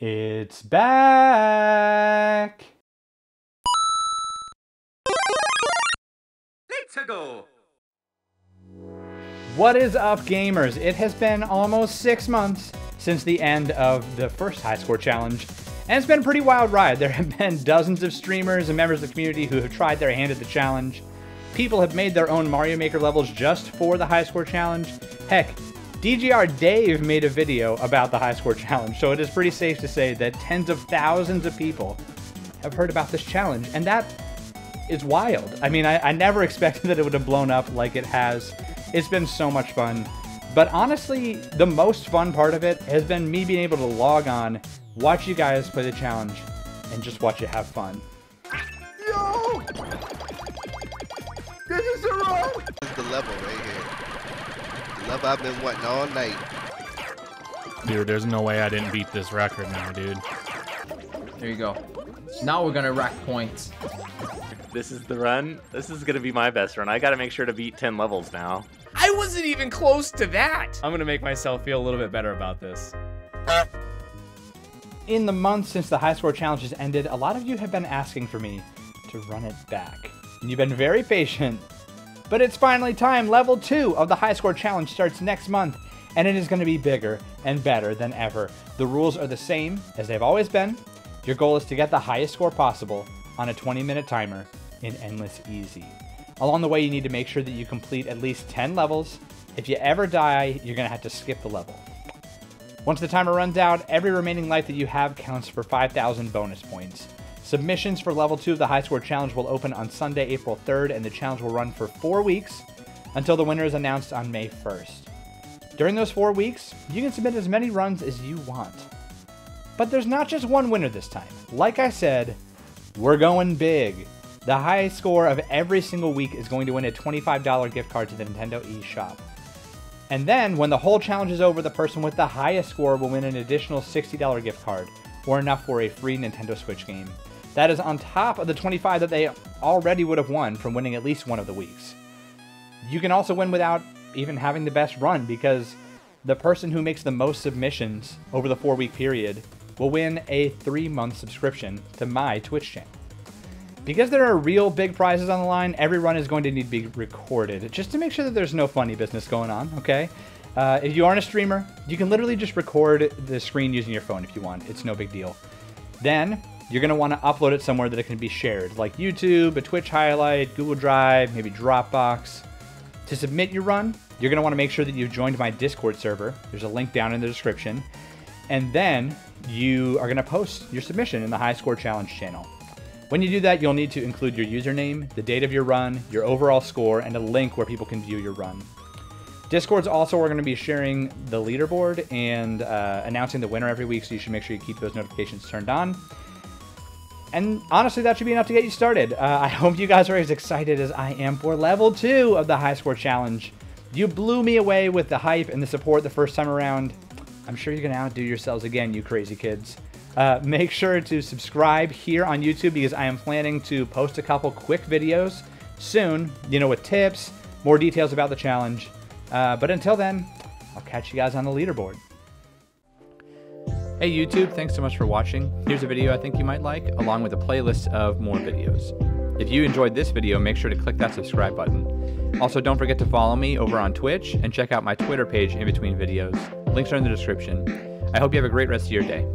It's back. Let's go. What is up, gamers? It has been almost six months since the end of the first high score challenge, and it's been a pretty wild ride. There have been dozens of streamers and members of the community who have tried their hand at the challenge. People have made their own Mario Maker levels just for the high score challenge. Heck, DGR Dave made a video about the high score challenge, so it is pretty safe to say that tens of thousands of people have heard about this challenge, and that is wild. I mean, I, I never expected that it would have blown up like it has. It's been so much fun. But honestly, the most fun part of it has been me being able to log on, watch you guys play the challenge, and just watch you have fun. Yo! This is the wrong! This is the level right here. The level I've been wanting all night. Dude, there's no way I didn't beat this record now, dude. There you go. Now we're gonna rack points. This is the run. This is gonna be my best run. I gotta make sure to beat 10 levels now. I wasn't even close to that. I'm gonna make myself feel a little bit better about this. In the months since the high score challenge has ended, a lot of you have been asking for me to run it back. And you've been very patient. But it's finally time. Level 2 of the high score challenge starts next month, and it is going to be bigger and better than ever. The rules are the same as they've always been. Your goal is to get the highest score possible on a 20 minute timer in Endless Easy. Along the way, you need to make sure that you complete at least 10 levels. If you ever die, you're going to have to skip the level. Once the timer runs out, every remaining life that you have counts for 5,000 bonus points. Submissions for level 2 of the High Score Challenge will open on Sunday, April 3rd, and the challenge will run for four weeks until the winner is announced on May 1st. During those four weeks, you can submit as many runs as you want. But there's not just one winner this time. Like I said, we're going big. The high score of every single week is going to win a $25 gift card to the Nintendo eShop. And then, when the whole challenge is over, the person with the highest score will win an additional $60 gift card, or enough for a free Nintendo Switch game. That is on top of the 25 that they already would have won from winning at least one of the weeks. You can also win without even having the best run because the person who makes the most submissions over the four week period will win a three month subscription to my Twitch channel. Because there are real big prizes on the line, every run is going to need to be recorded just to make sure that there's no funny business going on, okay? Uh, if you aren't a streamer, you can literally just record the screen using your phone if you want. It's no big deal. Then you're going to want to upload it somewhere that it can be shared, like YouTube, a Twitch highlight, Google Drive, maybe Dropbox. To submit your run, you're going to want to make sure that you've joined my Discord server. There's a link down in the description. And then you are going to post your submission in the High Score Challenge channel. When you do that, you'll need to include your username, the date of your run, your overall score, and a link where people can view your run. Discord's also we're going to be sharing the leaderboard and uh, announcing the winner every week, so you should make sure you keep those notifications turned on. And honestly, that should be enough to get you started. Uh, I hope you guys are as excited as I am for level two of the High Score Challenge. You blew me away with the hype and the support the first time around. I'm sure you're going to outdo yourselves again, you crazy kids. Uh, make sure to subscribe here on YouTube because I am planning to post a couple quick videos soon, you know, with tips, more details about the challenge. Uh, but until then, I'll catch you guys on the leaderboard. Hey YouTube, thanks so much for watching. Here's a video I think you might like, along with a playlist of more videos. If you enjoyed this video, make sure to click that subscribe button. Also, don't forget to follow me over on Twitch and check out my Twitter page in between videos. Links are in the description. I hope you have a great rest of your day.